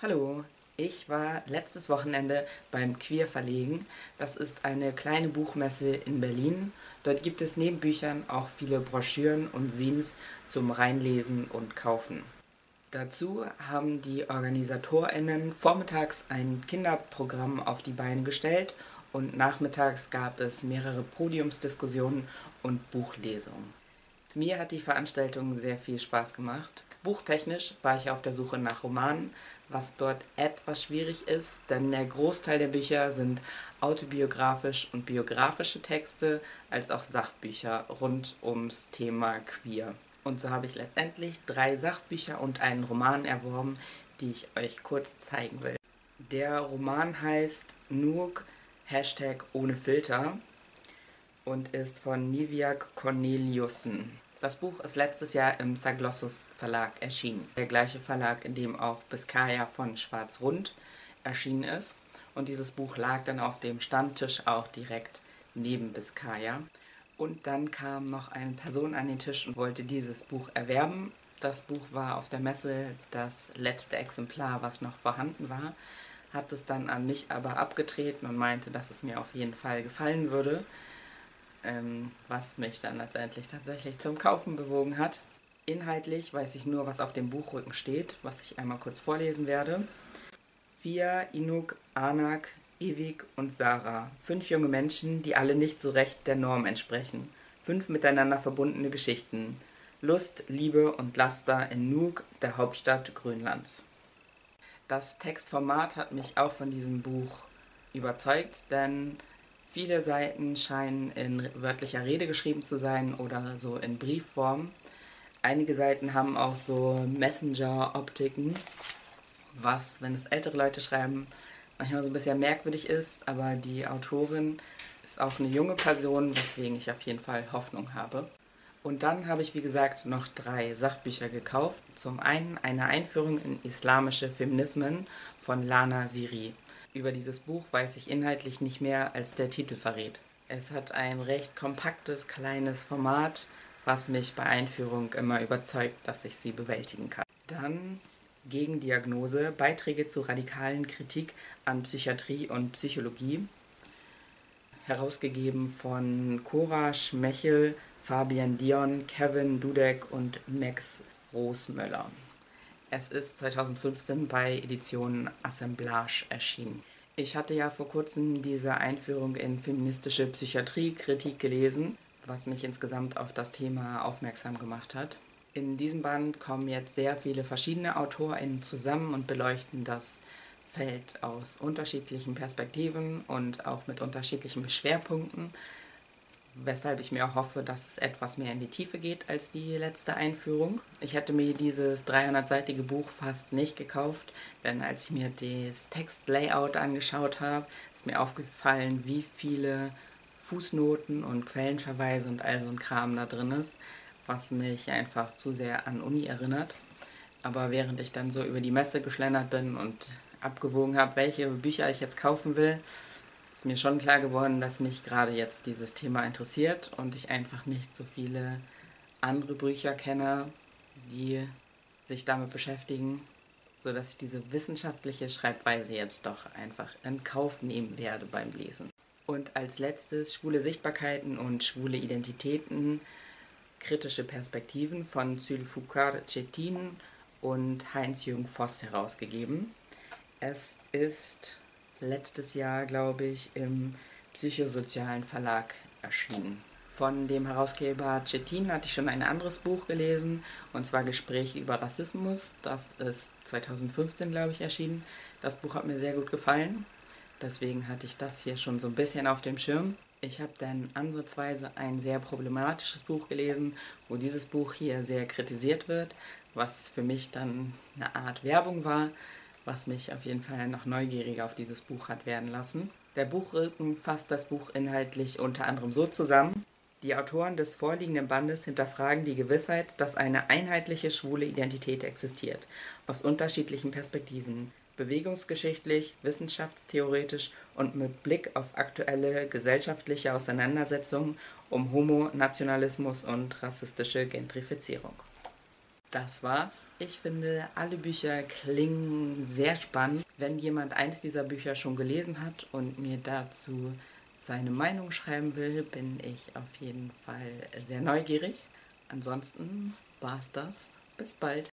Hallo, ich war letztes Wochenende beim Queer Verlegen. Das ist eine kleine Buchmesse in Berlin. Dort gibt es neben Büchern auch viele Broschüren und Zines zum Reinlesen und Kaufen. Dazu haben die OrganisatorInnen vormittags ein Kinderprogramm auf die Beine gestellt und nachmittags gab es mehrere Podiumsdiskussionen und Buchlesungen. Mir hat die Veranstaltung sehr viel Spaß gemacht. Buchtechnisch war ich auf der Suche nach Romanen, was dort etwas schwierig ist, denn der Großteil der Bücher sind autobiografisch und biografische Texte, als auch Sachbücher rund ums Thema Queer. Und so habe ich letztendlich drei Sachbücher und einen Roman erworben, die ich euch kurz zeigen will. Der Roman heißt Nook Hashtag ohne Filter und ist von Niviak Corneliussen. Das Buch ist letztes Jahr im Zaglossus Verlag erschienen. Der gleiche Verlag, in dem auch Biskaya von Schwarz-Rund erschienen ist. Und dieses Buch lag dann auf dem Stammtisch auch direkt neben Biskaya. Und dann kam noch eine Person an den Tisch und wollte dieses Buch erwerben. Das Buch war auf der Messe das letzte Exemplar, was noch vorhanden war. Hat es dann an mich aber abgetreten und meinte, dass es mir auf jeden Fall gefallen würde ähm, was mich dann letztendlich tatsächlich zum Kaufen bewogen hat. Inhaltlich weiß ich nur, was auf dem Buchrücken steht, was ich einmal kurz vorlesen werde. Fia, Inuk, Anak, Ewig und Sarah. Fünf junge Menschen, die alle nicht so recht der Norm entsprechen. Fünf miteinander verbundene Geschichten. Lust, Liebe und Laster in Nuuk, der Hauptstadt Grönlands. Das Textformat hat mich auch von diesem Buch überzeugt, denn Viele Seiten scheinen in wörtlicher Rede geschrieben zu sein oder so in Briefform. Einige Seiten haben auch so Messenger-Optiken, was, wenn es ältere Leute schreiben, manchmal so ein bisschen merkwürdig ist, aber die Autorin ist auch eine junge Person, weswegen ich auf jeden Fall Hoffnung habe. Und dann habe ich, wie gesagt, noch drei Sachbücher gekauft. Zum einen eine Einführung in islamische Feminismen von Lana Siri. Über dieses Buch weiß ich inhaltlich nicht mehr, als der Titel verrät. Es hat ein recht kompaktes, kleines Format, was mich bei Einführung immer überzeugt, dass ich sie bewältigen kann. Dann Gegendiagnose, Beiträge zur radikalen Kritik an Psychiatrie und Psychologie, herausgegeben von Cora Schmechel, Fabian Dion, Kevin Dudek und Max Rosmöller. Es ist 2015 bei Edition Assemblage erschienen. Ich hatte ja vor kurzem diese Einführung in feministische Psychiatrie-Kritik gelesen, was mich insgesamt auf das Thema aufmerksam gemacht hat. In diesem Band kommen jetzt sehr viele verschiedene AutorInnen zusammen und beleuchten das Feld aus unterschiedlichen Perspektiven und auch mit unterschiedlichen Schwerpunkten weshalb ich mir hoffe, dass es etwas mehr in die Tiefe geht als die letzte Einführung. Ich hätte mir dieses 300-seitige Buch fast nicht gekauft, denn als ich mir das Textlayout angeschaut habe, ist mir aufgefallen, wie viele Fußnoten und Quellenverweise und all so ein Kram da drin ist, was mich einfach zu sehr an Uni erinnert. Aber während ich dann so über die Messe geschlendert bin und abgewogen habe, welche Bücher ich jetzt kaufen will, ist mir schon klar geworden, dass mich gerade jetzt dieses Thema interessiert und ich einfach nicht so viele andere Bücher kenne, die sich damit beschäftigen, sodass ich diese wissenschaftliche Schreibweise jetzt doch einfach in Kauf nehmen werde beim Lesen. Und als letztes schwule Sichtbarkeiten und schwule Identitäten, kritische Perspektiven von Zülfukar Cetin und Heinz-Jürgen Voss herausgegeben. Es ist letztes Jahr, glaube ich, im Psychosozialen Verlag erschienen. Von dem Herausgeber Cetin hatte ich schon ein anderes Buch gelesen, und zwar Gespräche über Rassismus. Das ist 2015, glaube ich, erschienen. Das Buch hat mir sehr gut gefallen. Deswegen hatte ich das hier schon so ein bisschen auf dem Schirm. Ich habe dann ansatzweise ein sehr problematisches Buch gelesen, wo dieses Buch hier sehr kritisiert wird, was für mich dann eine Art Werbung war was mich auf jeden Fall noch neugieriger auf dieses Buch hat werden lassen. Der Buchrücken fasst das Buch inhaltlich unter anderem so zusammen. Die Autoren des vorliegenden Bandes hinterfragen die Gewissheit, dass eine einheitliche schwule Identität existiert, aus unterschiedlichen Perspektiven, bewegungsgeschichtlich, wissenschaftstheoretisch und mit Blick auf aktuelle gesellschaftliche Auseinandersetzungen um Homo, Nationalismus und rassistische Gentrifizierung. Das war's. Ich finde, alle Bücher klingen sehr spannend. Wenn jemand eins dieser Bücher schon gelesen hat und mir dazu seine Meinung schreiben will, bin ich auf jeden Fall sehr neugierig. Ansonsten war's das. Bis bald.